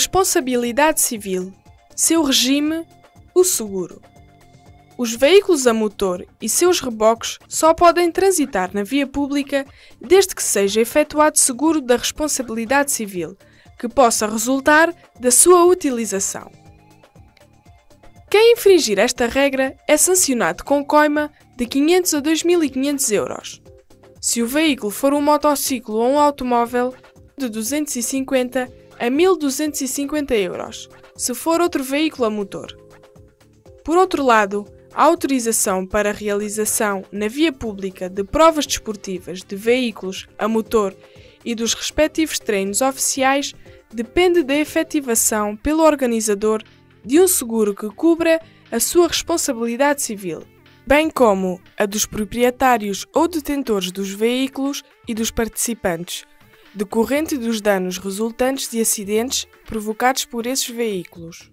Responsabilidade civil. Seu regime: o seguro. Os veículos a motor e seus reboques só podem transitar na via pública desde que seja efetuado seguro da responsabilidade civil, que possa resultar da sua utilização. Quem infringir esta regra é sancionado com coima de 500 a 2.500 euros. Se o veículo for um motociclo ou um automóvel, de 250 a 1.250 euros, se for outro veículo a motor. Por outro lado, a autorização para a realização na via pública de provas desportivas de veículos a motor e dos respectivos treinos oficiais depende da efetivação pelo organizador de um seguro que cubra a sua responsabilidade civil, bem como a dos proprietários ou detentores dos veículos e dos participantes, decorrente dos danos resultantes de acidentes provocados por esses veículos.